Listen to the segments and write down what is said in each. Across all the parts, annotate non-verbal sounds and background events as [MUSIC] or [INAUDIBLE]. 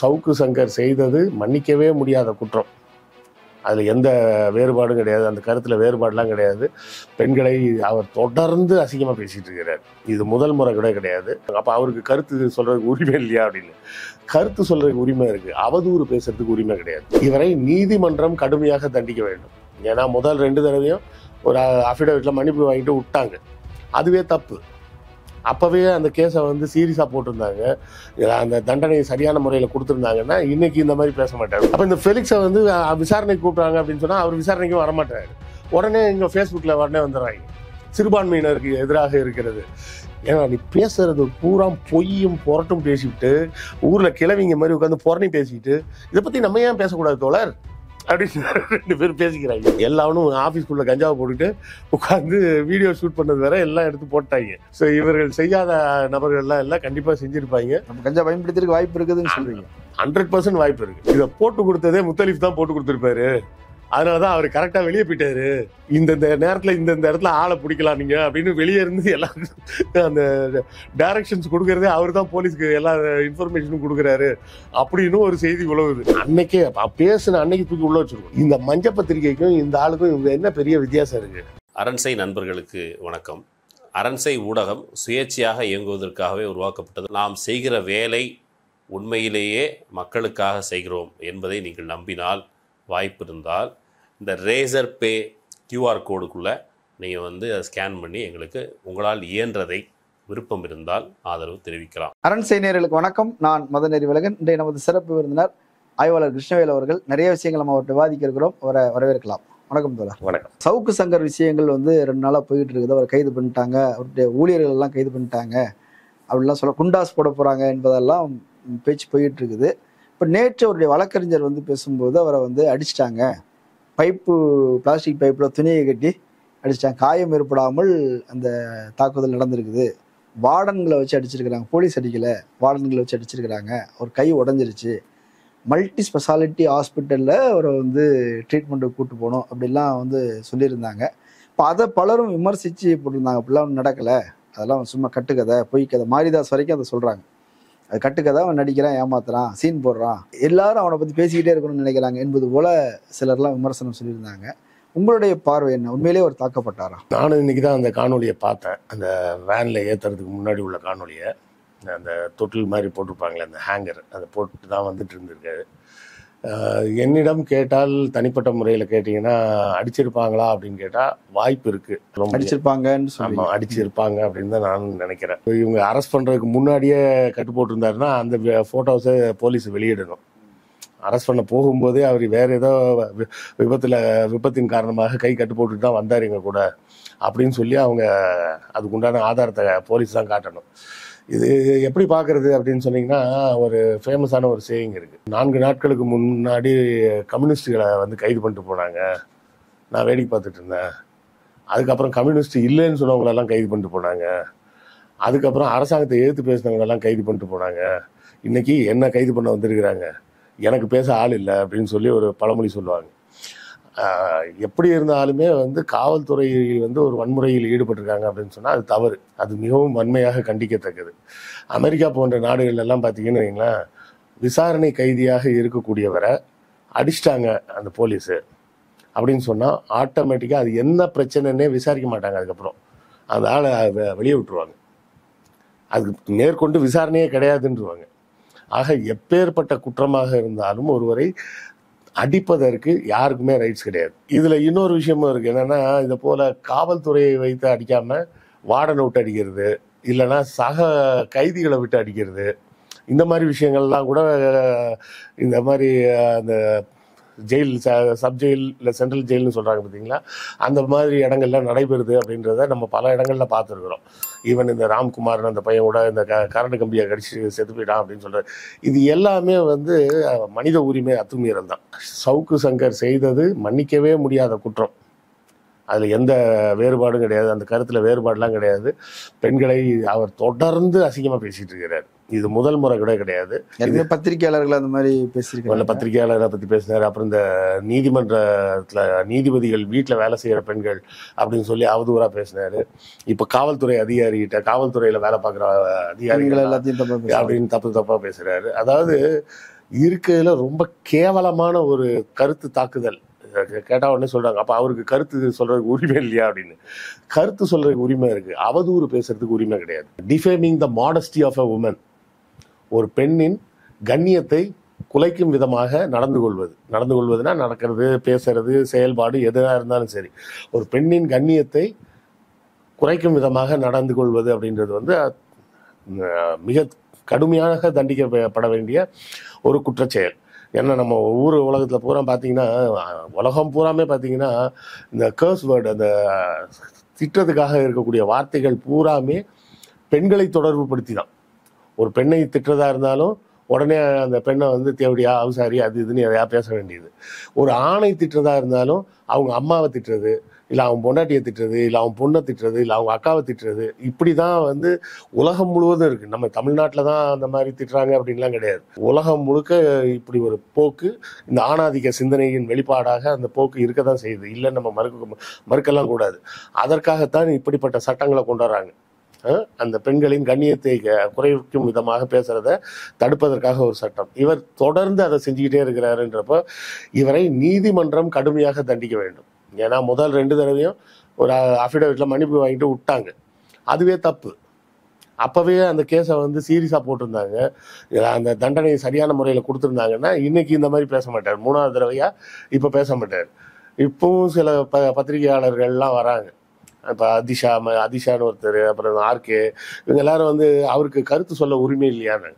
சவுக்கு சங்கர் செய்தது மன்னிக்கவே முடியாத குற்றம். அதில் எந்த வேறுபாடும் கிடையாது. அந்த கருத்தில் வேறுபாடெலாம் கிடையாது. பெண்களை அவர் தொடர்ந்து அசிங்கமாக பேசிட்டு இருக்கிறார். இது முதல் முறை கூட கிடையாது. அப்போ அவருக்கு கருத்து சொல்றதுக்கு உரிமை இல்லையா அப்படின்னு. கருத்து சொல்றதுக்கு உரிமை இருக்கு. அவதூறு பேசுறதுக்கு உரிமை கிடையாது. இவரை நீதிமன்றம் கடுமையாக தண்டிக்க வேண்டும். ஏன்னா முதல் ரெண்டு தடவையும் ஒரு அஃபிடவிட்டில் மன்னிப்பு வாங்கிட்டு விட்டாங்க. அதுவே தப்பு. அப்போவே அந்த கேஸை வந்து சீரியஸாக போட்டிருந்தாங்க. அந்த தண்டனை சரியான முறையில் கொடுத்துருந்தாங்கன்னா இன்னைக்கு இந்த மாதிரி பேச மாட்டாரு அப்போ இந்த ஃபெலிக்ஸை வந்து விசாரணைக்கு கூப்பிட்றாங்க அப்படின்னு சொன்னால் அவர் விசாரணைக்கும் வரமாட்டாரு உடனே இங்கே ஃபேஸ்புக்கில் உடனே வந்துடுறாங்க. சிறுபான்மையினருக்கு எதிராக இருக்கிறது. ஏன்னா நீ பேசுறது பூரா பொய்யும் புரட்டும் பேசிவிட்டு ஊரில் கிழவிங்க மாதிரி உட்காந்து புரணி பேசிக்கிட்டு இதை பற்றி நம்ம ஏன் பேசக்கூடாது தோழர்? அப்படின்னு ரெண்டு பேரும் பேசிக்கிறாங்க. எல்லாரும் ஆஃபீஸ்க்குள்ள கஞ்சாவை போட்டுட்டு உட்காந்து வீடியோ ஷூட் பண்ணது வேற எல்லாம் எடுத்து போட்டாங்க. ஸோ இவர்கள் செய்யாத நபர்கள்லாம் எல்லாம் கண்டிப்பாக செஞ்சிருப்பாங்க. நம்ம கஞ்சா பயன்படுத்திருக்க வாய்ப்பு இருக்குதுன்னு சொல்றீங்க. ஹண்ட்ரட் பர்சன்ட் வாய்ப்பு இருக்கு. இதை போட்டு கொடுத்ததே முத்தலிஃப் தான் போட்டு கொடுத்துருப்பாரு. அதனால தான் அவர் கரெக்டாக வெளியே போயிட்டாரு. இந்த இந்த நேரத்தில் இந்த இந்த இடத்துல ஆளை பிடிக்கலாம் நீங்க அப்படின்னு வெளியே இருந்து எல்லாருக்கும் அந்த டைரக்ஷன்ஸ் கொடுக்கறதே அவர் தான் போலீஸ்க்கு எல்லா இன்ஃபர்மேஷனும் கொடுக்குறாரு அப்படின்னு ஒரு செய்தி உழவுது அன்னைக்கே பேசின பேசுன அன்னைக்கு தூக்கி உள்ள வச்சிருக்கோம். இந்த மஞ்ச பத்திரிகைக்கும் இந்த ஆளுக்கும் இவங்க என்ன பெரிய வித்தியாசம் இருக்கு? அரண்சை நண்பர்களுக்கு வணக்கம். அரண்சை ஊடகம் சுயேட்சையாக இயங்குவதற்காகவே உருவாக்கப்பட்டது. நாம் செய்கிற வேலை உண்மையிலேயே மக்களுக்காக செய்கிறோம் என்பதை நீங்கள் நம்பினால் வாய்ப்பு இருந்தால் இந்த ரேசர் பே கியூஆர் கோடுக்குள்ளே நீங்கள் வந்து அதை ஸ்கேன் பண்ணி எங்களுக்கு உங்களால் இயன்றதை விருப்பம் இருந்தால் ஆதரவு தெரிவிக்கலாம். அரண் செய்தியர்களுக்கு வணக்கம். நான் மதன் அறிவழகன் இன்றைய நமது சிறப்பு விருந்தினர் ஆய்வாளர் கிருஷ்ணவேல் அவர்கள். நிறைய விஷயங்கள் நம்ம அவர்கிட்ட விவாதிக்க இருக்கிறோம். அவரை வரவேற்கலாம். வணக்கம் தோழர். வணக்கம். சவுக்கு சங்கர் விஷயங்கள் வந்து ரெண்டு நாளாக போயிட்டு இருக்குது. அவரை கைது பண்ணிட்டாங்க. அவருடைய ஊழியர்கள் எல்லாம் கைது பண்ணிட்டாங்க. அப்படிலாம் சொல்ல குண்டாஸ் போட போறாங்க என்பதெல்லாம் பேச்சு போயிட்டு இருக்குது. இப்போ நேற்று அவருடைய வழக்கறிஞர் வந்து பேசும்போது அவரை வந்து அடிச்சிட்டாங்க. பைப்பு பிளாஸ்டிக் பைப்பில் துணியை கட்டி அடிச்சிட்டாங்க. காயம் ஏற்படாமல் அந்த தாக்குதல் நடந்திருக்குது. வார்டன்களை வச்சு அடிச்சிருக்கிறாங்க. போலீஸ் அடிக்கலை. வார்டன்களை வச்சு அடிச்சிருக்கிறாங்க. ஒரு கை உடஞ்சிருச்சு. மல்டி ஸ்பெஷாலிட்டி ஹாஸ்பிட்டலில் அவரை வந்து ட்ரீட்மெண்ட்டுக்கு கூட்டு போகணும் அப்படிலாம் வந்து சொல்லியிருந்தாங்க. இப்போ அதை பலரும் விமர்சித்து போட்டிருந்தாங்க. அப்படிலாம் நடக்கலை. அதெல்லாம் சும்மா கட்டுக்கதை பொய் கதை மாரிதாஸ் வரைக்கும் அதை சொல்கிறாங்க அது கட்டுக்கதை அவன் நடிக்கிறான் ஏமாத்துறான் சீன் போடுறான். எல்லாரும் அவனை பற்றி பேசிக்கிட்டே இருக்கணும்னு நினைக்கிறாங்க. என்பது போல சிலர்லாம் விமர்சனம் சொல்லியிருந்தாங்க. உங்களுடைய பார்வை என்ன? உண்மையிலேயே ஒரு தாக்கப்பட்டாரா? நானும் இன்னைக்கு தான் அந்த காணொலியை பார்த்தேன். அந்த வேனில் ஏற்றுறதுக்கு முன்னாடி உள்ள காணொலியை அந்த தொட்டில் மாதிரி போட்டிருப்பாங்களே அந்த ஹேங்கர் அதை போட்டு தான் வந்துட்டு இருந்திருக்காரு. என்னிடம் கேட்டால் தனிப்பட்ட முறையில் கேட்டிங்கன்னா அடிச்சிருப்பாங்களா அப்படின்னு கேட்டால் வாய்ப்பு இருக்கு. ரொம்ப அடிச்சிருப்பாங்கன்னு ஆமா சொல்லி அடிச்சிருப்பாங்க அப்படின்னு தான் நானும் நினைக்கிறேன். இவங்க அரெஸ்ட் பண்றதுக்கு முன்னாடியே கட்டு போட்டிருந்தாருன்னா அந்த போட்டோஸை போலீஸ் வெளியிடணும். அரெஸ்ட் பண்ண போகும்போதே அவர் வேற ஏதோ விபத்துல விபத்தின் காரணமாக கை கட்டு போட்டுட்டு தான் வந்தார் எங்க கூட. அப்படின்னு சொல்லி அவங்க அதுக்கு உண்டான ஆதாரத்தை போலீஸ் தான் காட்டணும். இது எப்படி பார்க்குறது அப்படின்னு சொன்னீங்கன்னா ஒரு ஃபேமஸான ஒரு சேயிங் இருக்குது நான்கு நாட்களுக்கு முன்னாடி கம்யூனிஸ்டுகளை வந்து கைது பண்ணிட்டு போனாங்க. நான் வேடிக்கை பார்த்துட்டு இருந்தேன். அதுக்கப்புறம் கம்யூனிஸ்ட் இல்லைன்னு சொன்னவங்களெல்லாம் கைது பண்ணிட்டு போனாங்க. அதுக்கப்புறம் அரசாங்கத்தை எதிர்த்து பேசினவங்களெல்லாம் கைது பண்ணிட்டு போனாங்க. இன்றைக்கி என்ன கைது பண்ண வந்திருக்கிறாங்க? எனக்கு பேச ஆள் இல்லை அப்படின்னு சொல்லி ஒரு பழமொழி சொல்லுவாங்க. எப்படி இருந்தாலுமே வந்து காவல்துறை வந்து ஒரு வன்முறையில் ஈடுபட்டிருக்காங்க அப்படின்னு சொன்னால் அது தவறு. அது மிகவும் வன்மையாக கண்டிக்கத்தக்கது. அமெரிக்கா போன்ற நாடுகளெல்லாம் பார்த்தீங்கன்னு வைங்களேன் விசாரணை கைதியாக இருக்கக்கூடியவரை அடிச்சிட்டாங்க அந்த போலீஸு அப்படின்னு சொன்னால் ஆட்டோமேட்டிக்காக அது என்ன பிரச்சனைன்னே விசாரிக்க மாட்டாங்க அதுக்கப்புறம். அந்த ஆளை வெளியே விட்டுருவாங்க. அதுக்கு மேற்கொண்டு விசாரணையே கிடையாதுன்றவாங்க. ஆக எப்பேற்பட்ட குற்றமாக இருந்தாலும் ஒருவரை அடிப்பதற்கு யாருக்குமே ரைட்ஸ் கிடையாது. இதுல இன்னொரு விஷயமும் இருக்கு. என்னன்னா இதை போல காவல்துறையை வைத்து அடிக்காம வார்டனை விட்டு அடிக்கிறது இல்லைன்னா சக கைதிகளை விட்டு அடிக்கிறது இந்த மாதிரி விஷயங்கள்லாம் கூட இந்த மாதிரி அந்த ஜெயில் சப் ஜெயில் இல்லை சென்ட்ரல் ஜெயில்னு சொல்கிறாங்க பார்த்தீங்களா அந்த மாதிரி இடங்கள்லாம் நடைபெறுது அப்படின்றத நம்ம பல இடங்கள்ல பார்த்துருக்குறோம். ஈவன் இந்த ராம்குமார் அந்த பையன் கூட இந்த க கரண்ட் கம்பியை கடிச்சு செத்து போயிட்டான் அப்படின்னு சொல்கிறார் இது எல்லாமே வந்து மனித உரிமை அத்துமீறல் தான். சவுக்கு சங்கர் செய்தது மன்னிக்கவே முடியாத குற்றம். அதில் எந்த வேறுபாடும் கிடையாது. அந்த கருத்தில் வேறுபாடுலாம் கிடையாது. பெண்களை அவர் தொடர்ந்து அசிங்கமாக பேசிட்டு இருக்கிறார். இது முதல் முறை கூட கிடையாது. ஏற்கனவே பத்திரிகையாளர்கள் அந்த மாதிரி பேசியிருக்காங்க பத்திரிகையாளரை பற்றி பேசினார். அப்புறம் இந்த நீதிமன்றத்தில் நீதிபதிகள் வீட்டில் வேலை செய்கிற பெண்கள் அப்படின்னு சொல்லி அவதூறாக பேசினார். இப்போ காவல்துறை அதிகாரிகிட்ட காவல்துறையில் வேலை பார்க்குற அதிகாரிகள் எல்லாத்தையும். அப்படின்னு தப்பு தப்பா பேசுறாரு. அதாவது இருக்கிறதுல ரொம்ப கேவலமான ஒரு கருத்து தாக்குதல். கேட்டால் உடனே சொல்கிறாங்க அப்போ அவருக்கு கருத்து சொல்கிறதுக்கு உரிமை இல்லையா அப்படின்னு. கருத்து சொல்கிறதுக்கு உரிமை இருக்குது அவதூறு பேசுறதுக்கு உரிமை கிடையாது. Defaming the modesty of a woman ஒரு பெண்ணின் கண்ணியத்தை குலைக்கும் விதமாக நடந்து கொள்வது. நடந்து கொள்வதுனா நடக்கிறது பேசுறது செயல்பாடு எதுவாக இருந்தாலும் சரி. ஒரு பெண்ணின் கண்ணியத்தை குறைக்கும் விதமாக நடந்து கொள்வது அப்படின்றது வந்து மிக கடுமையாக தண்டிக்கப்பட வேண்டிய ஒரு குற்றச்செயல். ஏன்னா நம்ம ஒவ்வொரு உலகத்தில் பூரா பார்த்தீங்கன்னா உலகம் பூராமே பார்த்தீங்கன்னா இந்த கேர்ஸ் வேர்டு அந்த திட்டத்துக்காக இருக்கக்கூடிய வார்த்தைகள் பூராமே பெண்களை தொடர்பு படுத்தி தான் ஒரு பெண்ணை திட்டுறதா இருந்தாலும் உடனே அந்த பெண்ணை வந்து தேவடியா அவசாரி அது இதுன்னு எதையா பேச வேண்டியது? ஒரு ஆணை திட்டுறதா இருந்தாலும் அவங்க அம்மாவை திட்டுறது இல்லை அவன் பொண்டாட்டியை திட்டுறது இல்லை அவன் பொண்ணை திட்டுறது இல்லை அவங்க அக்காவை திட்டுறது இப்படி தான் வந்து உலகம் முழுவதும் இருக்குது நம்ம தமிழ்நாட்டில் தான் அந்த மாதிரி திட்டுறாங்க அப்படின்லாம் கிடையாது. உலகம் முழுக்க இப்படி ஒரு போக்கு இந்த ஆணாதிக்க சிந்தனையின் வெளிப்பாடாக அந்த போக்கு இருக்க தான் செய்யுது. இல்லை நம்ம மறுக்க மறுக்கலாம் கூடாது. அதற்காகத்தான் இப்படிப்பட்ட சட்டங்களை கொண்டு வராங்க. அந்த பெண்களின் கண்ணியத்தை குறைக்கும் விதமாக பேசுறத தடுப்பதற்காக ஒரு சட்டம். இவர் தொடர்ந்து அதை செஞ்சுக்கிட்டே இருக்கிறாருன்றப்போ இவரை நீதிமன்றம் கடுமையாக தண்டிக்க வேண்டும். ஏன்னா முதல் ரெண்டு தடவையும் ஒரு அஃபிடவிட்டில் மன்னிப்பு வாங்கிட்டு விட்டாங்க. அதுவே தப்பு. அப்போவே அந்த கேஸை வந்து சீரியஸாக போட்டிருந்தாங்க. அந்த தண்டனையை சரியான முறையில் கொடுத்துருந்தாங்கன்னா இன்னைக்கு இந்த மாதிரி பேச மாட்டார். மூணாவது தடவையாக இப்போ பேச மாட்டார். இப்பவும் சில ப பத்திரிகையாளர்கள்லாம் வராங்க. இப்போ அதிஷா ம- அதிஷான்னு ஒருத்தர் அப்புறம் ஆர்கே இவங்க எல்லாரும் வந்து அவருக்கு கருத்து சொல்ல உரிமை இல்லையான்னு.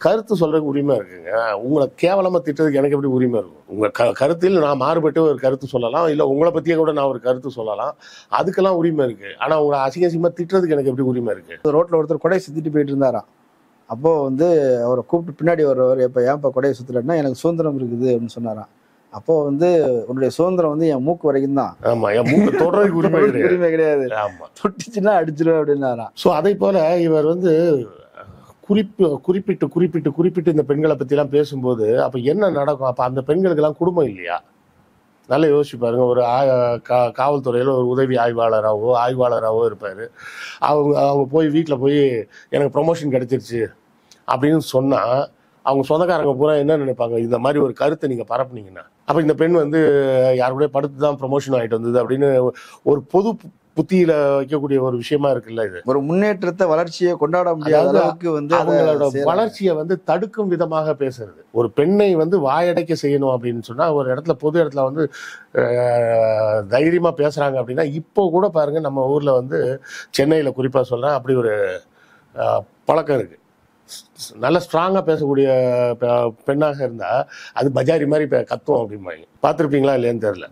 கருத்து சொல்றதுக்கு உரிமை இருக்குங்க. உங்களை கேவலமா திட்டுறதுக்கு எனக்கு எப்படி உரிமை இருக்கும்? உங்க க கருத்தில் நான் மாறுபட்டு ஒரு கருத்து சொல்லலாம் இல்லை உங்களை பத்தியே கூட நான் ஒரு கருத்து சொல்லலாம். அதுக்கெல்லாம் உரிமை இருக்கு. ஆனா உங்களை அசிங்க அசிங்கமா திட்டுறதுக்கு எனக்கு எப்படி உரிமை இருக்கு? ரோட்ல ஒருத்தர் கொடை சுத்திட்டு போயிட்டு இருந்தாராம் அப்போ வந்து அவரை கூப்பிட்டு பின்னாடி வருவார் எப்ப ஏன்ப்பா கொடையை சுத்தலன்னா எனக்கு சுதந்திரம் இருக்குது அப்படின்னு சொன்னாராம். அப்போ வந்து உன்னுடைய சுதந்திரம் வந்து என் மூக்கு வரைக்கும் தான். ஆமா என் மூக்கு தொடர்றதுக்கு [LAUGHS] உரிமை கிடையாது. தொட்டுச்சுன்னா அடிச்சிருவேன் அப்படின்னாராம். ஸோ அதே போல இவர் வந்து குறிப்பு குறிப்பிட்டு குறிப்பிட்டு குறிப்பிட்டு இந்த பெண்களை பற்றிலாம் பேசும்போது அப்போ என்ன நடக்கும்? அப்போ அந்த பெண்களுக்கெல்லாம் குடும்பம் இல்லையா? நல்லா யோசிச்சு பாருங்க. ஒரு கா- காவல்துறையில் ஒரு உதவி ஆய்வாளராகவோ ஆய்வாளராகவோ இருப்பார். அவங்க அவங்க போய் வீட்டில் போய் எனக்கு ப்ரொமோஷன் கிடைச்சிருச்சு அப்படின்னு சொன்னால் அவங்க சொந்தக்காரங்க பூரா என்ன நினைப்பாங்க? இந்த மாதிரி ஒரு கருத்தை நீங்கள் பரப்புனீங்கன்னா. அப்போ இந்த பெண் வந்து யார் கூட படுத்து தான் ப்ரொமோஷன் ஆகிட்டு வந்தது அப்படின்னு ஒரு பொது புத்தியில வைக்கக்கூடிய ஒரு விஷயமா இருக்குல்ல இது. ஒரு முன்னேற்றத்தை வளர்ச்சியை கொண்டாட முடியாத அளவுக்கு வந்து அவங்களோட. வளர்ச்சியை வந்து தடுக்கும் விதமாக பேசுறது. ஒரு பெண்ணை வந்து வாயடைக்க செய்யணும் அப்படின்னு சொன்னா ஒரு இடத்துல பொது இடத்துல வந்து தைரியமா பேசுறாங்க அப்படின்னா இப்போ கூட பாருங்க நம்ம ஊர்ல வந்து சென்னையில குறிப்பா சொல்றேன் அப்படி ஒரு பழக்கம் இருக்கு. நல்ல ஸ்ட்ராங்கா பேசக்கூடிய பெண்ணாக இருந்தா அது பஜாரி மாதிரி கத்தும் அப்படிம்பாங்க. பார்த்துருப்பீங்களா இல்லையான்னு தெரியல.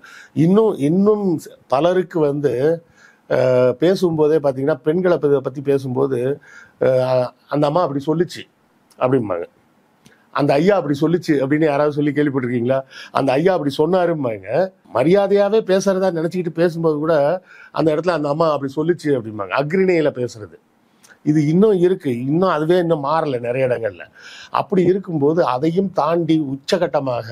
இன்னும் இன்னும் பலருக்கு வந்து பேசும்போதே பார்த்தீங்கன்னா பெண்களை பற்றி பேசும்போது அந்த அம்மா அப்படி சொல்லுச்சு அப்படிம்பாங்க. அந்த ஐயா அப்படி சொல்லிச்சு அப்படின்னு யாராவது சொல்லி கேள்விப்பட்டிருக்கீங்களா? அந்த ஐயா அப்படி சொன்னாரும்பாங்க. மரியாதையாகவே பேசுறதா நினச்சிக்கிட்டு பேசும்போது கூட அந்த இடத்துல அந்த அம்மா அப்படி சொல்லிச்சு அப்படிம்பாங்க. அக்ரிணையில் பேசுறது. இது இன்னும் இருக்கு. இன்னும் அதுவே இன்னும் மாறல நிறைய இடங்கள்ல. அப்படி இருக்கும்போது அதையும் தாண்டி உச்சகட்டமாக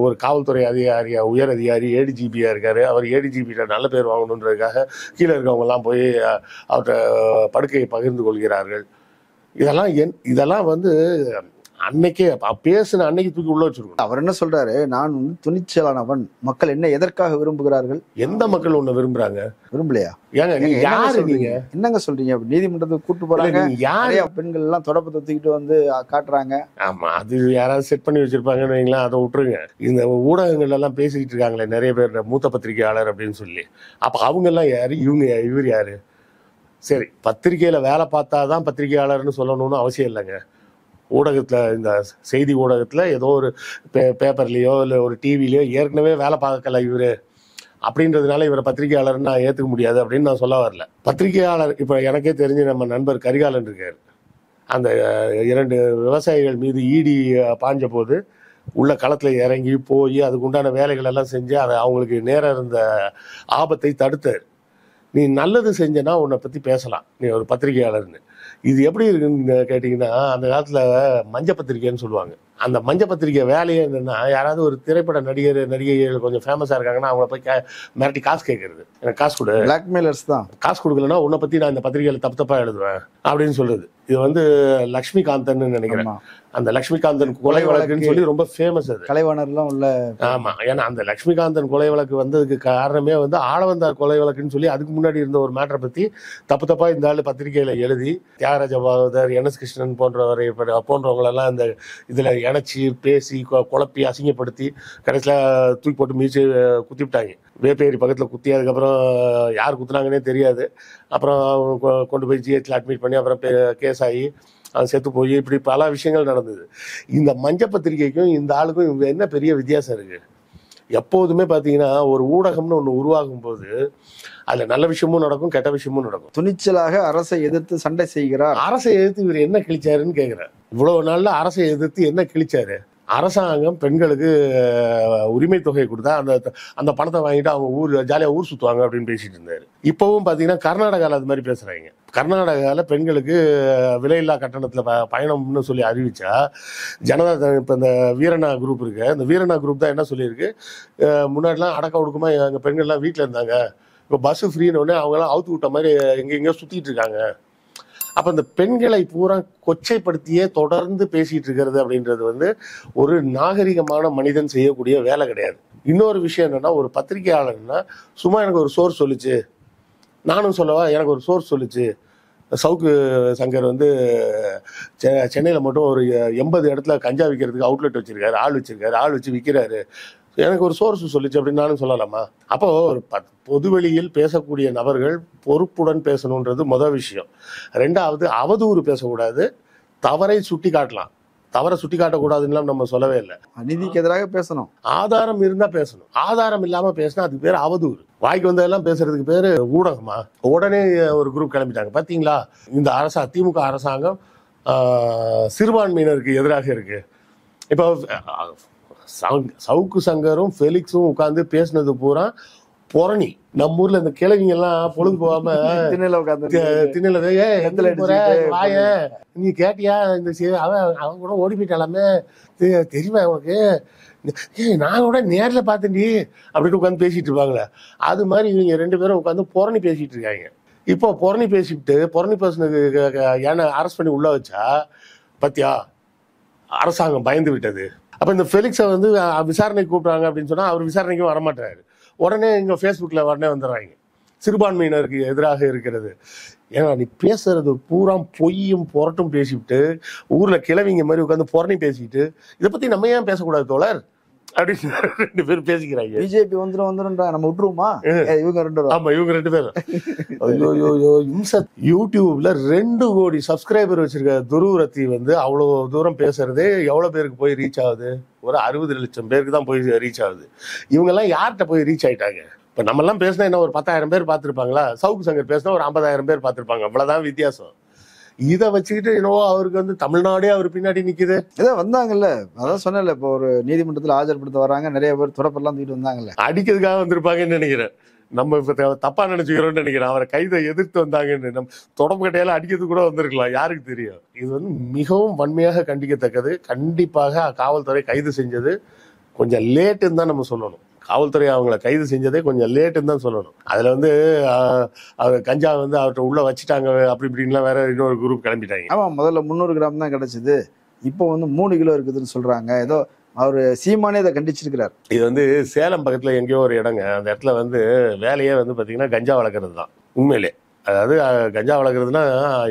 ஒரு காவல்துறை அதிகாரியா உயர் அதிகாரி ஏடிஜிபியா இருக்காரு. அவர் ஏடிஜிபியில நல்ல பேர் வாங்கணுன்றதுக்காக கீழே இருக்கவங்க எல்லாம் போய் அஹ், அவர்கிட்ட படுக்கையை பகிர்ந்து கொள்கிறார்கள். இதெல்லாம் என் இதெல்லாம் வந்து அன்னைக்கே அப்ப பேசின அன்னைக்கு தூக்கி உள்ள வச்சிருக்கணும். அவர் என்ன சொல்றாரு? நான் வந்து துணிச்சலானவன். மக்கள் என்ன எதற்காக விரும்புகிறார்கள்? எந்த மக்கள் உன்னை விரும்புறாங்க? விரும்பலையா? ஏங்க நீங்க யாரு? நீங்க? என்னங்க சொல்றீங்க? நீதிமன்றத்துக்கு கூட்டு போறாங்க. நீங்க யாரு? நிறைய பெண்கள் எல்லாம் தொடப்பத்தை தூக்கிட்டு வந்து காட்டுறாங்க. ஆமா அது யாராவது செட் பண்ணி வச்சிருப்பாங்கன்னு வைங்களேன் அதை விட்டுருங்க. இந்த ஊடகங்கள் எல்லாம் பேசிக்கிட்டு இருக்காங்களே நிறைய பேர் மூத்த பத்திரிகையாளர் அப்படின்னு சொல்லி. அப்ப அவங்க எல்லாம் யாரு? இவங்க யாரு? இவர் யாரு? சரி பத்திரிகையில வேலை பார்த்தாதான் பத்திரிகையாளர்னு சொல்லணும்னு அவசியம் இல்லைங்க. ஊடகத்தில் இந்த செய்தி ஊடகத்தில் ஏதோ ஒரு பே- பேப்பர்லேயோ இல்லை ஒரு டிவிலையோ ஏற்கனவே வேலை பார்க்கல இவர். அப்படின்றதுனால இவரை பத்திரிகையாளர்னு நான் ஏற்றுக்க முடியாது அப்படின்னு நான் சொல்ல வரல. பத்திரிகையாளர் இப்போ எனக்கே தெரிஞ்சு நம்ம நண்பர் கரிகாலன் இருக்கார். அந்த இரண்டு விவசாயிகள் மீது ஈடி பாஞ்ச போது உள்ள களத்தில் இறங்கி போய் அதுக்கு உண்டான வேலைகள் எல்லாம் செஞ்சு அதை அவங்களுக்கு நேரம் இருந்த ஆபத்தை தடுத்தார். நீ நல்லது செஞ்சனா உன்னை பற்றி பேசலாம். நீ ஒரு பத்திரிகையாளர்னு. இது எப்படி இருக்குன்னு கேட்டிங்கன்னா அந்த காலத்துல மஞ்ச பத்திரிக்கைன்னு சொல்லுவாங்க. அந்த மஞ்ச பத்திரிக்கை வேலையே என்னன்னா யாராவது ஒரு திரைப்பட நடிகர் நடிகைகள் கொஞ்சம் ஃபேமஸா இருக்காங்கன்னா அவங்கள போய் கே- மிரட்டி காசு கேட்கறது எனக்கு காசு கொடு. பிளாக்மெயிலர்ஸ் தான். காசு கொடுக்கலன்னா உன்னை பத்தி நான் இந்த பத்திரிகையில தப்பு தப்பா எழுதுவேன் அப்படின்னு சொல்லுது இது வந்து லக்ஷ்மிகாந்தன் நினைக்கிறேன். அந்த லக்ஷ்மிகாந்தன் கொலை வழக்குன்னு சொல்லி ரொம்ப ஃபேமஸ் அது. கலைவாணர்லாம் உள்ள ஆமா. ஏன்னா அந்த லக்ஷ்மிகாந்தன் கொலை வழக்கு வந்ததுக்கு காரணமே வந்து ஆளவந்தார் கொலை வழக்குன்னு சொல்லி அதுக்கு முன்னாடி இருந்த ஒரு மேட்டரை பத்தி தப்பு தப்பா இந்த ஆளு பத்திரிகையில எழுதி தியாகராஜ பாகவதர் என் எஸ் கிருஷ்ணன் போன்றவரை போன்றவங்களெல்லாம் இந்த இதுல இணைச்சி பேசி குழப்பி அசிங்கப்படுத்தி கடைசியில தூக்கி போட்டு மீச்சு குத்தி விட்டாங்க வேப்பேரி பக்கத்துல குத்தி அதுக்கப்புறம் யார் குத்துனாங்கன்னே தெரியாது. அப்புறம் கொண்டு போய் ஜிஹெச்ல அட்மிட் பண்ணி அப்புறம் கேஸ் ஆகி அது செத்து போய் இப்படி பல விஷயங்கள் நடந்தது. இந்த மஞ்ச பத்திரிகைக்கும் இந்த ஆளுக்கும் இவங்க என்ன பெரிய வித்தியாசம் இருக்கு? எப்போதுமே பார்த்தீங்கன்னா ஒரு ஊடகம்னு ஒன்று உருவாகும் போது அதில் நல்ல விஷயமும் நடக்கும் கெட்ட விஷயமும் நடக்கும். துணிச்சலாக அரசை எதிர்த்து சண்டை செய்கிறார். அரசை எதிர்த்து இவர் என்ன கிழிச்சாருன்னு கேட்குறேன் இவ்வளவு நாள்ல அரசை எதிர்த்து என்ன கிழிச்சாரு? அரசாங்கம் பெண்களுக்கு உரிமை தொகை கொடுத்தா அந்த அந்த பணத்தை வாங்கிட்டு அவங்க ஊர் ஜாலியாக ஊர் சுற்றுவாங்க அப்படின்னு பேசிட்டு இருந்தாரு. இப்போவும் பார்த்தீங்கன்னா கர்நாடகாவில் அது மாதிரி பேசுகிறாங்க கர்நாடகாவில் பெண்களுக்கு விலையில்லா கட்டணத்தில் ப பயணம்னு சொல்லி அறிவிச்சா ஜனதா இப்போ இந்த வீரண்ணா குரூப் இருக்கு. இந்த வீரண்ணா குரூப் தான் என்ன சொல்லியிருக்கு? முன்னாடிலாம் அடக்க ஒடுக்கமா எங்கள் பெண்கள்லாம் வீட்டில் இருந்தாங்க. இப்போ பஸ்ஸு ஃப்ரீன்னு உடனே அவங்களாம் அவுத்து விட்ட மாதிரி எங்கெங்கேயோ சுற்றிட்டு இருக்காங்க. அப்ப இந்த பெண்களை பூரா கொச்சைப்படுத்தியே தொடர்ந்து பேசிட்டு இருக்கிறது அப்படின்றது வந்து ஒரு நாகரிகமான மனிதன் செய்யக்கூடிய வேலை கிடையாது. இன்னொரு விஷயம் என்னன்னா ஒரு பத்திரிகையாளர்னா சும்மா எனக்கு ஒரு சோர்ஸ் சொல்லுச்சு. நானும் சொல்லவா? எனக்கு ஒரு சோர்ஸ் சொல்லுச்சு. சவுக்கு சங்கர் வந்து செ- மட்டும் ஒரு எண்பது இடத்துல கஞ்சா விற்கிறதுக்கு அவுட்லெட் வச்சிருக்காரு ஆள் வச்சிருக்காரு ஆள் வச்சு விற்கிறாரு எனக்கு ஒரு சோர்ஸ் சொல்லுச்சு அப்படின்னு நானும் சொல்லலாமா? அப்போ ஒரு பத்- பொதுவெளியில் பேசக்கூடிய நபர்கள் பொறுப்புடன் பேசணுன்றது முதல் விஷயம். ரெண்டாவது அவதூறு பேசக்கூடாது. தவறை சுட்டி காட்டலாம். தவறை சுட்டி காட்டக்கூடாதுன்னு நம்ம சொல்லவே இல்லை. அநீதிக்கு எதிராக பேசணும். ஆதாரம் இருந்தா பேசணும். ஆதாரம் இல்லாம பேசினா அதுக்கு பேர் அவதூறு. வாய்க்கு வந்ததெல்லாம் பேசுறதுக்கு பேரு ஊடகமா? உடனே ஒரு குரூப் கிளம்பிட்டாங்க. பாத்தீங்களா? இந்த அரசா திமுக அரசாங்கம் சிறுபான்மையினருக்கு எதிராக இருக்கு. இப்போ சவுக்கு சங்கரும் ஃபெலிக்ஸும் உட்கார்ந்து பேசினது பூரா புரணி. நம்ம ஊர்ல இந்த கிழவிங்க எல்லாம் பொழுது போகாம [LAUGHS] திண்ணையில போற அடிச்சுக்கிட்டு வாய. நீ கேட்டியா? இந்த அவன் அவன் கூட ஓடி போயிட்டாலாமே. தெரியுமா உனக்கு? ஏய் நான் கூட நேர்ல பார்த்தேன்டி அப்படின்னு உட்காந்து பேசிட்டு இருப்பாங்களே. அது மாதிரி இவங்க ரெண்டு பேரும் உட்காந்து புரணி பேசிட்டு இருக்காங்க. இப்போ புரணி பேசிட்டு புரணி பேசுனது ஏன்னா அரெஸ்ட் பண்ணி உள்ள வச்சா பத்தியா அரசாங்கம் பயந்து விட்டது. அப்போ இந்த ஃபெலிக்ஸை வந்து விசாரணைக்கு கூப்பிடுறாங்க அப்படின்னு சொன்னால் அவர் விசாரணைக்கும் வரமாட்டாரு உடனே இங்கே ஃபேஸ்புக்கில் உடனே வந்துடுறாங்க. சிறுபான்மையினருக்கு எதிராக இருக்கிறது. ஏன்னா நீ பேசுறது பூரா பொய்யும் புரட்டும் பேசிவிட்டு ஊரில் கிழவிங்க மாதிரி உட்காந்து புறணி பேசிக்கிட்டு இதை பற்றி நம்ம ஏன் பேசக்கூடாது தோழர்? அப்படின்னு ரெண்டு பேரும் பேசிக்கிறாங்க. பிஜேபி வந்துரும் வந்துரும்டா நம்ம விட்டுருவோமா? இவங்க ரெண்டு ஆமா இவங்க ரெண்டு பேரும். ஐயோ இம்சத் யூடியூப்ல ரெண்டு கோடி சப்ஸ்கிரைபர் வச்சிருக்க துருவரத்தி வந்து அவ்வளவு தூரம் பேசுறதே எவ்வளவு பேருக்கு போய் ரீச் ஆகுது? ஒரு அறுபது லட்சம் பேருக்கு தான் போய் ரீச் ஆகுது. இவங்க எல்லாம் யார்கிட்ட போய் ரீச் ஆயிட்டாங்க? இப்ப நம்ம எல்லாம் பேசினா என்ன ஒரு பத்தாயிரம் பேர் பார்த்திருப்பாங்களா? சவுக்கு சங்கர் பேசினா ஒரு ஐம்பதாயிரம் பேர் பார்த்திருப்பாங்க. அவ்வளவுதான் வித்தியாசம். இதை வச்சுக்கிட்டு என்னவோ அவருக்கு வந்து தமிழ்நாடே அவர் பின்னாடி நிக்குது. ஏதோ வந்தாங்கல்ல. அதான் சொன்னேன்ல இப்போ ஒரு நீதிமன்றத்தில் ஆஜர்படுத்த வராங்க நிறைய பேர் துறப்பெல்லாம் தூக்கிட்டு வந்தாங்கல்ல. அடிக்கிறதுக்காக வந்திருப்பாங்கன்னு நினைக்கிறேன். நம்ம இப்ப தப்பா நினைச்சுக்கிறோம்னு நினைக்கிறேன். அவரை கைதை எதிர்த்து வந்தாங்கன்னு நம்ம தொடப்பு கட்டையில அடிக்கிறதுக்கு கூட வந்திருக்கலாம். யாருக்கு தெரியும்? இது வந்து மிகவும் வன்மையாக கண்டிக்கத்தக்கது. கண்டிப்பாக காவல்துறை கைது செஞ்சது. கொஞ்சம் லேட்டுன்னு தான் நம்ம சொல்லணும். காவல்துறை அவங்கள கைது செஞ்சதே கொஞ்சம் லேட்டுன்னு தான் சொல்லணும். அதுல வந்து அவர் கஞ்சா வந்து அவர்கிட்ட உள்ள வச்சுட்டாங்க அப்படி இப்படின்லாம் வேற இன்னொரு குரூப் கிளம்பிட்டாங்க. ஆமா முதல்ல முந்நூறு கிராம் தான் கிடைச்சது. இப்போ வந்து மூணு கிலோ இருக்குதுன்னு சொல்றாங்க. ஏதோ அவர் சீமானே இதை கண்டிச்சிருக்கிறார். இது வந்து சேலம் பக்கத்துல எங்கேயோ ஒரு இடங்க. அந்த இடத்துல வந்து வேலையே வந்து பாத்தீங்கன்னா கஞ்சா வளர்க்குறது தான் உண்மையிலே. அதாவது கஞ்சா வளர்க்குறதுனா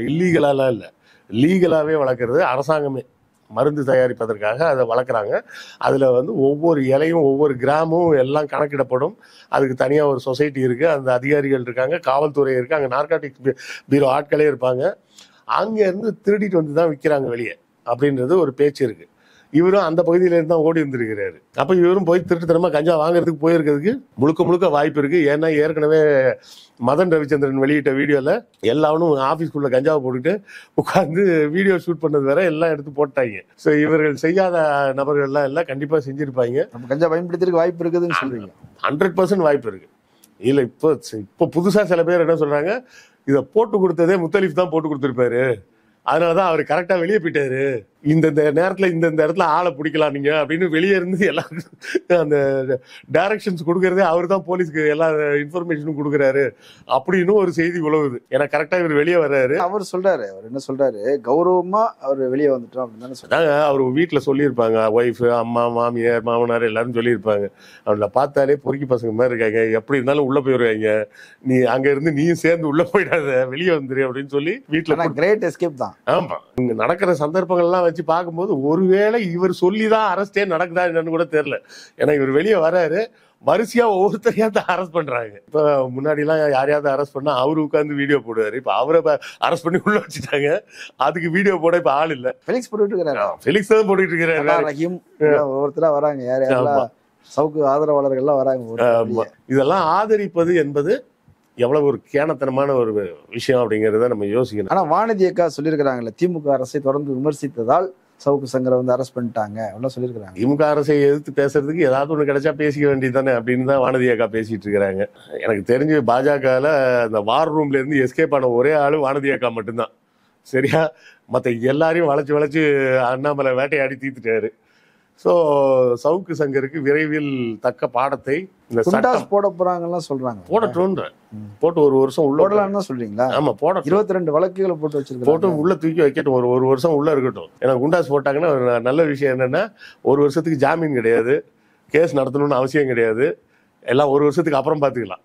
இல்லீகலாலாம் இல்லை. லீகலாகவே வளர்க்குறது அரசாங்கமே. மருந்து தயாரிப்பதற்காக அதை வளர்க்குறாங்க. அதில் வந்து ஒவ்வொரு இலையும் ஒவ்வொரு கிராமும் எல்லாம் கணக்கிடப்படும். அதுக்கு தனியாக ஒரு சொசைட்டி இருக்குது அந்த அதிகாரிகள் இருக்காங்க காவல்துறை இருக்குது அங்கே நார்காட்டிக்ஸ் பீரோ ஆட்களே இருப்பாங்க. அங்கேருந்து திருடிட்டு வந்து தான் விற்கிறாங்க வெளியே. அப்படின்றது ஒரு பேச்சு இருக்குது இவரும் அந்த பகுதியில இருந்து தான் ஓடி வந்திருக்கிறாரு. அப்ப இவரும் போய் திருட்டுத்தனமா கஞ்சா வாங்குறதுக்கு போயிருக்கிறதுக்கு முழுக்க முழுக்க வாய்ப்பு இருக்கு. ஏன்னா ஏற்கனவே மதன் ரவிச்சந்திரன் வெளியிட்ட வீடியோல எல்லாரும் ஆபீஸ்க்குள்ள கஞ்சாவை போட்டுட்டு உட்கார்ந்து வீடியோ ஷூட் பண்ணது வேற எல்லாம் எடுத்து போட்டாங்க. ஸோ இவர்கள் செய்யாத நபர்கள்லாம் எல்லாம் கண்டிப்பா செஞ்சிருப்பாங்க. கஞ்சா பயன்படுத்திருக்க வாய்ப்பு இருக்குதுன்னு சொல்றீங்க. ஹண்ட்ரட் பர்சன்ட் வாய்ப்பு இருக்கு. இல்ல இப்போ இப்போ புதுசா சில பேர் என்ன சொல்றாங்க இதை போட்டு கொடுத்ததே முத்தலிஃப் தான் போட்டு கொடுத்துருப்பாரு. அதனாலதான் அவர் கரெக்டா வெளியே போயிட்டாரு. இந்த இந்த நேரத்துல இந்த இந்த இடத்துல ஆளை பிடிக்கலாம் நீங்க அப்படின்னு வெளியே இருந்து எல்லாருக்கும் அந்த டைரக்ஷன்ஸ் கொடுக்கறதே அவர் தான் போலீஸ்க்கு எல்லா இன்ஃபர்மேஷனும் கொடுக்குறாரு அப்படின்னு ஒரு செய்தி உழவுது ஏன்னா கரெக்டா இவர் வெளியே வர்றாரு. அவர் சொல்றாரு அவர் என்ன சொல்றாரு? கௌரவமா அவர் வெளியே வந்துட்டோம் அப்படின்னு அதாங்க அவர் வீட்டில் சொல்லியிருப்பாங்க. ஒய்ஃப் அம்மா மாமியார் மாமனார் எல்லாரும் சொல்லியிருப்பாங்க. அவங்கள பார்த்தாலே பொறுக்கி பசங்க மாதிரி இருக்காங்க. எப்படி இருந்தாலும் உள்ள போயிடுவாங்க நீ அங்க இருந்து நீயும் சேர்ந்து உள்ள போயிடாத. வெளியே வந்துரு அப்படின்னு சொல்லி வீட்டுல கிரேட் எஸ்கேப் தான். ஆமா. இங்க நடக்கிற சந்தர்ப்பங்கள்லாம் வச்சு பார்க்கும்போது ஒருவேளை இவர் சொல்லி தான் அரஸ்டே நடக்குதா என்னன்னு கூட தெரியல. ஏன்னா இவர் வெளியே வராரு. வரிசையா ஒவ்வொருத்தரையா தான் அரெஸ்ட் பண்றாங்க. இப்ப முன்னாடி எல்லாம் யாரையாவது அரெஸ்ட் பண்ணா அவரு உட்கார்ந்து வீடியோ போடுவாரு. இப்ப அவரை அரெஸ்ட் பண்ணி உள்ள வச்சுட்டாங்க. அதுக்கு வீடியோ போட இப்ப ஆள் இல்ல. ஃபெலிக்ஸ் போட்டுட்டு இருக்கிறாரு. ஃபெலிக்ஸ் தான் போட்டுட்டு இருக்கிறாரு. ஒவ்வொருத்தரா வராங்க. யார் சவுக்கு ஆதரவாளர்கள் எல்லாம் வராங்க. இதெல்லாம் ஆதரிப்பது என்பது எவ்வளவு ஒரு கேனத்தனமான ஒரு விஷயம் அப்படிங்கறத நம்ம யோசிக்கணும். ஆனா வானதி அக்கா சொல்லியிருக்கிறாங்கல்ல திமுக அரசை தொடர்ந்து விமர்சித்ததால் சவுக்கு சங்கரை வந்து அரெஸ்ட் பண்ணிட்டாங்க அப்படிலாம் சொல்லியிருக்கிறாங்க. திமுக அரசை எதிர்த்து பேசுறதுக்கு ஏதாவது ஒண்ணு கிடைச்சா பேசிக்க வேண்டியதுதானே அப்படின்னு தான் வானதி அக்கா பேசிட்டு இருக்கிறாங்க எனக்கு தெரிஞ்சு பாஜகல அந்த வார் ரூம்ல இருந்து எஸ்கேப் ஆன ஒரே ஆளு வானதி அக்கா மட்டும்தான். சரியா? மத்த எல்லாரையும் வளைச்சு வளைச்சு அண்ணாமலை வேட்டையாடி தீத்துட்டாரு. ஸோ சவுக்கு சங்கருக்கு விரைவில் தக்க பாடத்தை இந்த சட்டம் குண்டாஸ் போட போறாங்கலாம் சொல்றாங்க. போடட்டும்ன்ற போட்டு ஒரு வருஷம் உள்ள போடலாம்னு சொல்றீங்களா? ஆமா போடட்டும் இருபத்தி ரெண்டு வழக்குகளை போட்டு வச்சிருக்காங்க போட்டு உள்ள தூக்கி வைக்கட்டும். ஒரு ஒரு வருஷம் உள்ள இருக்கட்டும். ஏன்னா குண்டாஸ் போட்டாங்கன்னா ஒரு நல்ல விஷயம் என்னன்னா ஒரு வருஷத்துக்கு ஜாமீன் கிடையாது. கேஸ் நடத்தணும்னு அவசியம் கிடையாது. எல்லாம் ஒரு வருஷத்துக்கு அப்புறம் பார்த்துக்கலாம்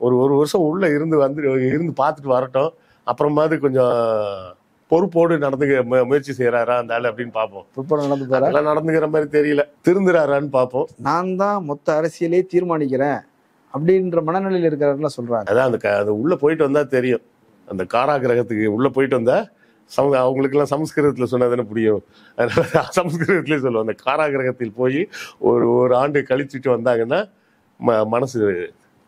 ஒரு ஒரு வருஷம் உள்ள இருந்து வந்து இருந்து பார்த்துட்டு வரட்டும். அப்புறமாவது கொஞ்சம் பொறுப்போடு நடந்துக்க முயற்சி செய்யறாரா அந்த ஆளு அப்படின்னு பார்ப்போம் பிற்பட நடந்து போற அதெல்லாம் நடந்துக்கிற மாதிரி தெரியல. திருந்துறாரான்னு பார்ப்போம் நான் தான் மொத்த அரசியலே தீர்மானிக்கிறேன். அப்படின்ற மனநிலையில் இருக்கிறாருலாம் சொல்றாங்க. அதான் அந்த அது உள்ள போயிட்டு வந்தா தெரியும். அந்த காராகிரகத்துக்கு உள்ள போயிட்டு வந்தா சம அவங்களுக்கெல்லாம் சமஸ்கிருதத்துல சொன்னதானே புரியும். அதனால [LAUGHS] சமஸ்கிருதத்திலே சொல்லுவோம். அந்த காராகிரகத்தில் போய் ஒரு ஒரு ஆண்டு கழிச்சுட்டு வந்தாங்கன்னா ம மனசு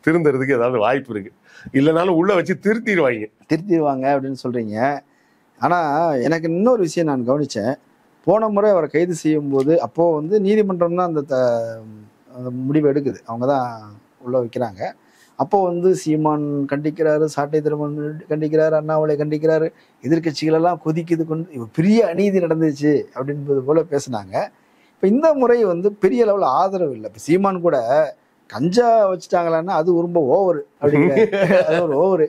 திருந்துறதுக்கு ஏதாவது வாய்ப்பு இருக்கு. இல்லைனாலும் உள்ள வச்சு திருத்திடுவாங்க. திருத்திடுவாங்க அப்படின்னு சொல்றீங்க. ஆனால் எனக்கு இன்னொரு விஷயம் நான் கவனித்தேன் போன முறை அவரை கைது செய்யும்போது அப்போது வந்து நீதிமன்றம் தான் அந்த த- முடிவு எடுக்குது. அவங்க தான் உள்ளே வைக்கிறாங்க. அப்போது வந்து சீமான் கண்டிக்கிறாரு சாட்டை திருமன் கண்டிக்கிறாரு அண்ணாமலை கண்டிக்கிறாரு. எதிர்கட்சிகளெல்லாம் கொதிக்குது கொண்டு இப்போ பெரிய அநீதி நடந்துச்சு அப்படின்பது போல் பேசுனாங்க. இப்போ இந்த முறை வந்து பெரிய லெவலில் ஆதரவு இல்லை. இப்போ சீமான் கூட கஞ்சா வச்சுட்டாங்களான்னா அது ரொம்ப ஓவர் அப்படிங்கிற [LAUGHS] ஒரு ஓவர்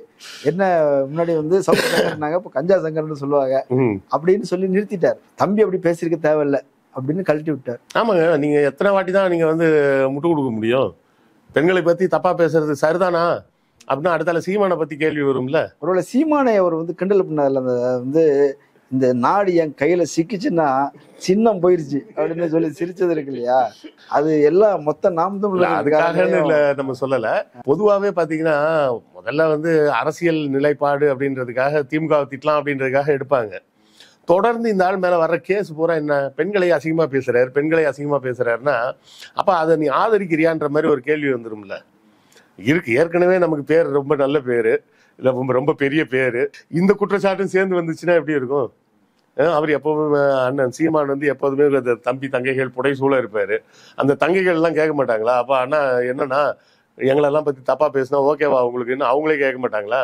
என்ன முன்னாடி வந்து சவுத் சங்கர்னாங்க இப்போ கஞ்சா சங்கர்னு சொல்லுவாங்க. அப்படின்னு சொல்லி நிறுத்திட்டார். தம்பி அப்படி பேசியிருக்க தேவையில்லை அப்படின்னு கழட்டி விட்டார். ஆமாங்க நீங்க எத்தனை வாட்டி தான் நீங்க வந்து முட்டு கொடுக்க முடியும்? பெண்களை பத்தி தப்பா பேசுறது சரிதானா? அப்படின்னா அடுத்தால சீமானை பத்தி கேள்வி வரும்ல. ஒருவேளை சீமானை அவர் வந்து கிண்டல் பண்ணார்ல அந்த வந்து இந்த நாடு என் கையில சிக்கிச்சுன்னா சின்னம் போயிருச்சு அப்படின்னு சொல்லி சிரிச்சது இருக்கு இல்லையா? அது எல்லாம் மொத்த நாம் இல்ல நம்ம சொல்லல. பொதுவாவே பாத்தீங்கன்னா முதல்ல வந்து அரசியல் நிலைப்பாடு அப்படின்றதுக்காக திமுக திட்டலாம் அப்படின்றதுக்காக எடுப்பாங்க. தொடர்ந்து இந்த ஆள் மேல வர்ற கேஸ் பூரா என்ன பெண்களை அசிங்கமா பேசுறாரு பெண்களை அசிங்கமா பேசுறாருன்னா அப்ப அதை நீ ஆதரிக்கிறியான்ற மாதிரி ஒரு கேள்வி வந்துரும்ல. இருக்கு ஏற்கனவே நமக்கு பேர் ரொம்ப நல்ல பேரு இல்ல ரொம்ப பெரிய பேரு. இந்த குற்றச்சாட்டும் சேர்ந்து வந்துச்சுன்னா எப்படி இருக்கும்? அவர் எப்பவுமே அண்ணன் சீமான் வந்து எப்போதுமே தம்பி தங்கைகள் புடைசூழ இருப்பாரு. அந்த தங்கைகள் எல்லாம் கேட்க மாட்டாங்களா? அப்ப அண்ணா என்னன்னா எங்களெல்லாம் பத்தி தப்பா பேசினா ஓகேவா? உங்களுக்கு அவங்களே கேட்க மாட்டாங்களா?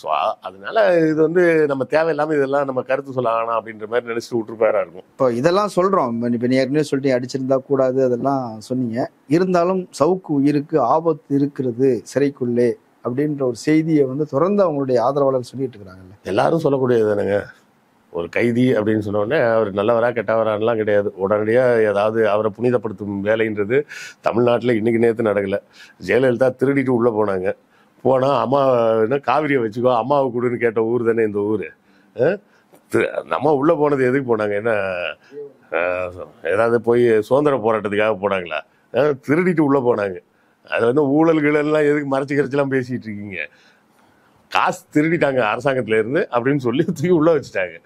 ஸோ அதனால இது வந்து நம்ம தேவையில்லாம இதெல்லாம் நம்ம கருத்து சொல்ல வேணாம் அப்படின்ற மாதிரி நினைச்சிட்டு விட்டுருப்பாரா இருக்கும். இப்போ இதெல்லாம் சொல்றோம். இப்போ நீ ஏற்கனவே சொல்லிட்டு அடிச்சிருந்தா கூடாது அதெல்லாம் சொன்னீங்க. இருந்தாலும் சவுக்கு உயிருக்கு ஆபத்து இருக்கிறது சிறைக்குள்ளே அப்படின்ற ஒரு செய்தியை வந்து தொடர்ந்து அவங்களுடைய ஆதரவாளர் சொல்லிட்டு இருக்கிறாங்கல்ல. எல்லாரும் சொல்லக்கூடியது தானேங்க. ஒரு கைதி அப்படின்னு சொன்னோடனே அவர் நல்லவரா கெட்டவரான்லாம் கிடையாது. உடனடியா ஏதாவது அவரை புனிதப்படுத்தும் வேலைன்றது தமிழ்நாட்டில் இன்னைக்கு நேற்று நடக்கல. ஜெயலலிதா திருடிட்டு உள்ள போனாங்க. போனால் அம்மா என்ன காவிரியை வச்சுக்கோ அம்மாவை கொடுன்னு கேட்ட ஊர் தானே இந்த ஊர்? நம்ம உள்ள போனது எதுக்கு போனாங்க? என்ன ஏதாவது போய் சுதந்திர போராட்டத்துக்காக போனாங்களா? திருடிட்டு உள்ள போனாங்க. அது வந்து ஊழல் கிழல்லாம் எதுக்கு மறைச்சி கரைச்சிலாம் பேசிட்டு இருக்கீங்க? காசு திருடிட்டாங்க அரசாங்கத்துல இருந்து அப்படின்னு சொல்லி தூக்கி உள்ள வச்சுட்டாங்க.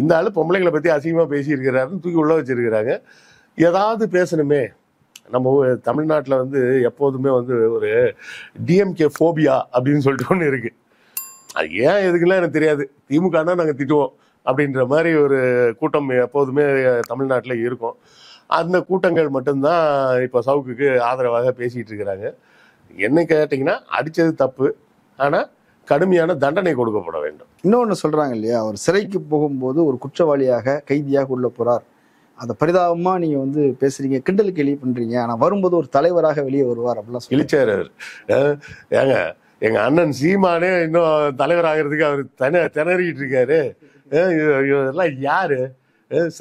இந்த ஆளு பொம்பளைங்களை பத்தி அசிங்கமா பேசியிருக்கிறாருன்னு தூக்கி உள்ள வச்சிருக்கிறாங்க. ஏதாவது பேசணுமே. நம்ம தமிழ்நாட்டில் வந்து எப்போதுமே வந்து ஒரு டிஎம்கே ஃபோபியா அப்படின்னு சொல்லிட்டு ஒன்று இருக்கு. அது ஏன் எதுக்குலாம் எனக்கு தெரியாது. திமுகனா நாங்கள் திட்டுவோம் அப்படின்ற மாதிரி ஒரு கூட்டம் எப்போதுமே தமிழ்நாட்டில் இருக்கும். அந்த கூட்டங்கள் மட்டும்தான் இப்போ சவுக்குக்கு ஆதரவாக பேசிகிட்டு இருக்கிறாங்க. என்ன கேட்டிங்கன்னா அடித்தது தப்பு. ஆனால் கடுமையான தண்டனை கொடுக்கப்பட வேண்டும். இன்னொன்று சொல்றாங்க இல்லையா அவர் சிறைக்கு போகும்போது ஒரு குற்றவாளியாக கைதியாக உள்ள போறார். அதை பரிதாபமா நீங்க வந்து பேசுறீங்க கிண்டல் கேலி பண்றீங்க. ஆனா வரும்போது ஒரு தலைவராக வெளியே வருவார் அப்படிலாம் இழிச்சார் ஏங்க எங்க அண்ணன் சீமானே இன்னும் தலைவர் ஆகிறதுக்கு அவர் தன திணறிட்டு இருக்காரு. இவரெல்லாம் யாரு?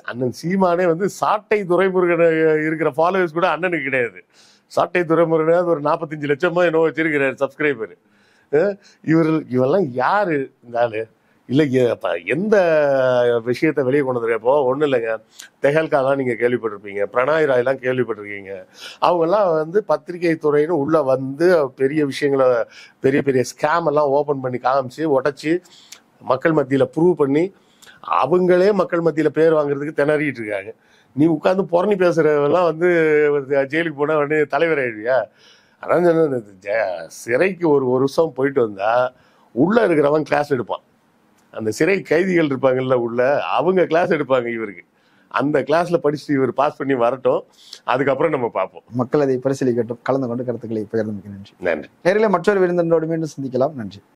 அண்ணன் சீமானே வந்து சாட்டை துரைமுருகன் இருக்கிற ஃபாலோவர்ஸ் கூட அண்ணனுக்கு கிடையாது. சாட்டை துரைமுருகன் ஒரு நாற்பத்தஞ்சு லட்சமா என்னவோ வச்சிருக்கிறாரு சப்ஸ்கிரைபர் இவர் இவெல்லாம் யாரு? இந்த ஆளு. இல்லை எ- எந்த விஷயத்த வெளியே கொண்டு வந்துருக்க? இப்போ ஒன்றும் இல்லைங்க. தெஹல்காலாம் நீங்கள் கேள்விப்பட்டிருப்பீங்க. பிரணாய் ராய்லாம் கேள்விப்பட்டிருக்கீங்க. அவங்கெல்லாம் வந்து பத்திரிகை துறைன்னு உள்ளே வந்து பெரிய விஷயங்களை பெரிய பெரிய ஸ்கேம் எல்லாம் ஓப்பன் பண்ணி காமிச்சு உடச்சி மக்கள் மத்தியில் ப்ரூவ் பண்ணி அவங்களே மக்கள் மத்தியில் பேர் வாங்குறதுக்கு திணறிட்டு இருக்காங்க. நீ உட்காந்து புறணி பேசுறவெல்லாம் வந்து ஜெயிலுக்கு போனால் உடனே தலைவர் ஆயிடுவியா அதான் சொன்னேன், சிறைக்கு ஒரு ஒரு வருஷம் போயிட்டு வந்தா உள்ள இருக்கிறவன் கிளாஸ் எடுப்பான். அந்த சிறை கைதிகள் இருப்பாங்கல்ல உள்ள அவங்க கிளாஸ் எடுப்பாங்க இவருக்கு. அந்த கிளாஸ்ல படிச்சுட்டு இவர் பாஸ் பண்ணி வரட்டும் அதுக்கப்புறம் நம்ம பார்ப்போம். மக்கள் அதை பரிசீலிக்கட்டும். கலந்து கொண்டு கருத்துக்களை பகிர்ந்து நன்றி. நன்றி. நேரில் மற்றொரு விருந்தினரோடு மீண்டும் சந்திக்கலாம். நன்றி.